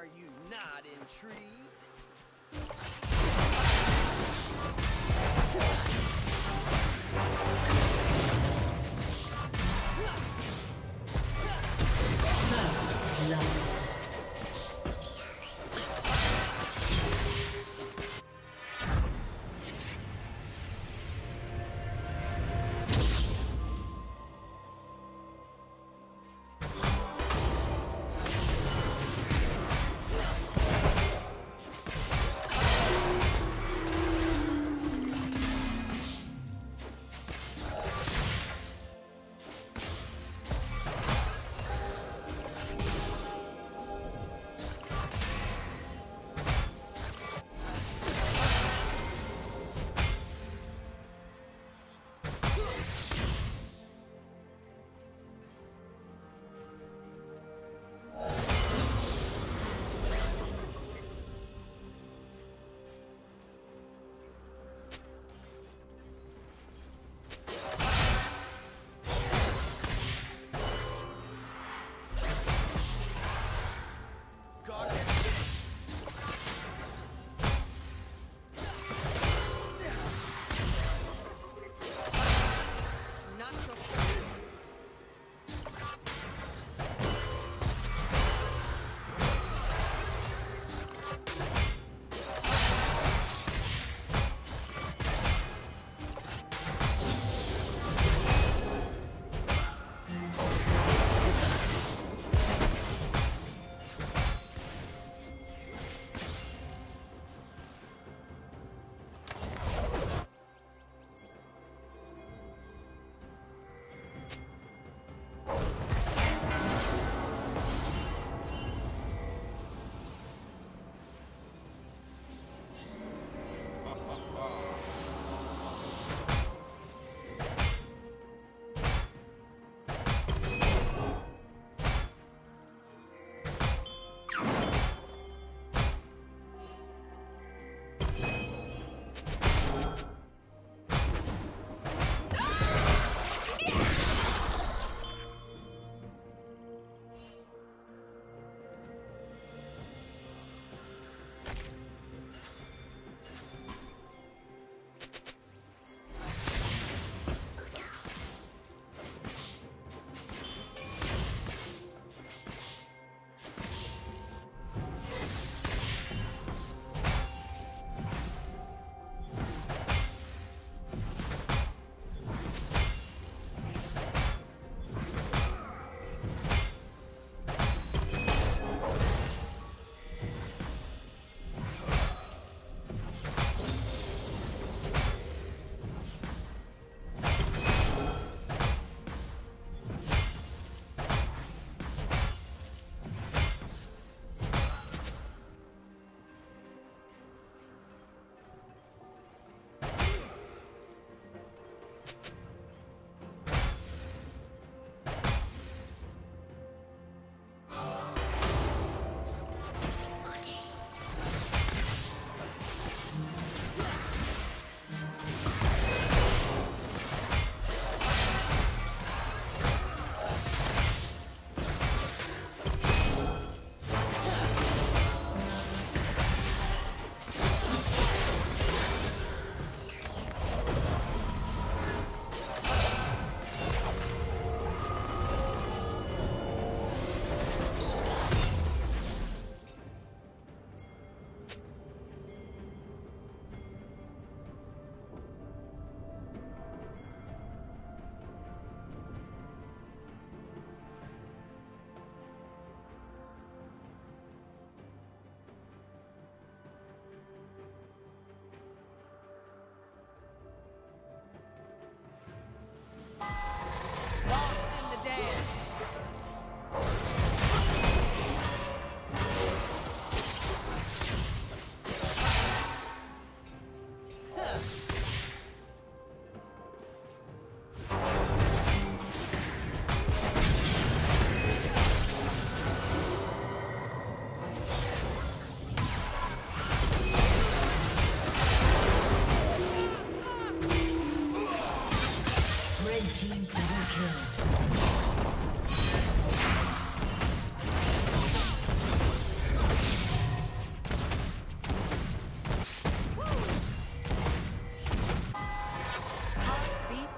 Are you not intrigued?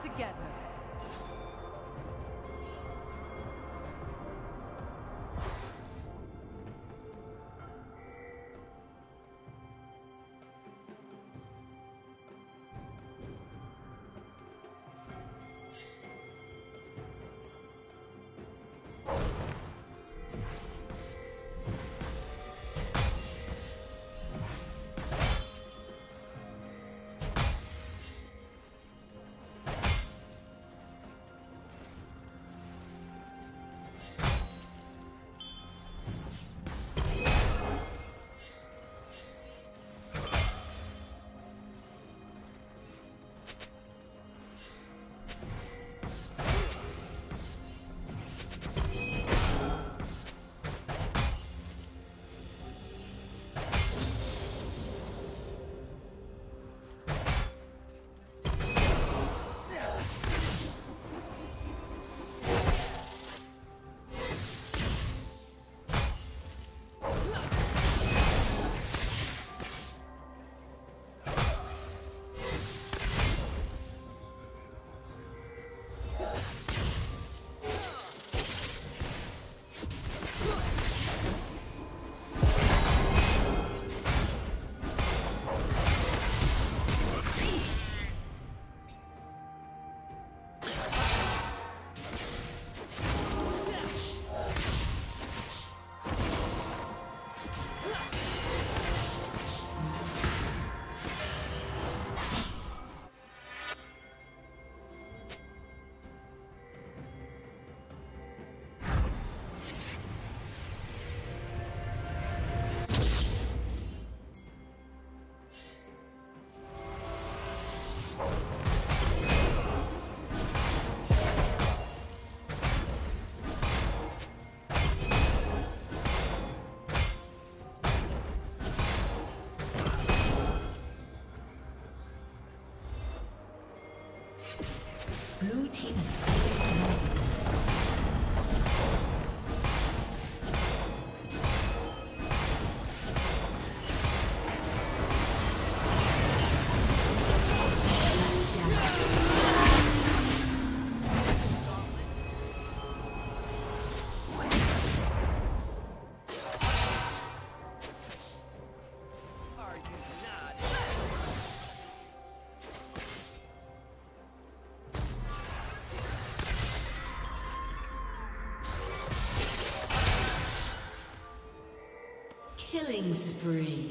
together. has. Killing spree.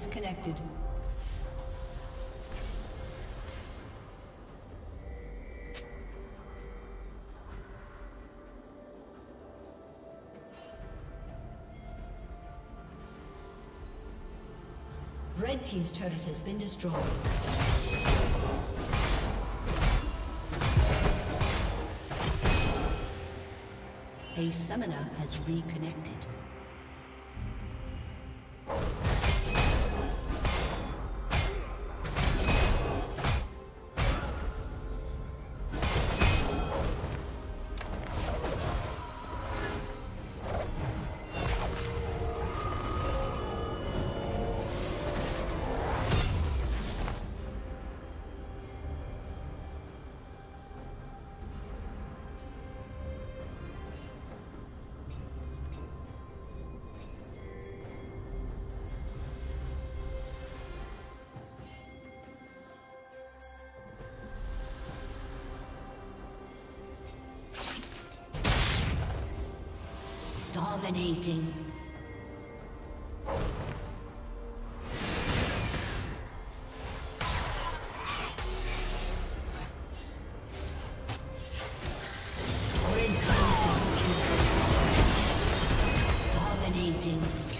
Disconnected. Red Team's turret has been destroyed. A summoner has reconnected. Dominating. Dominating.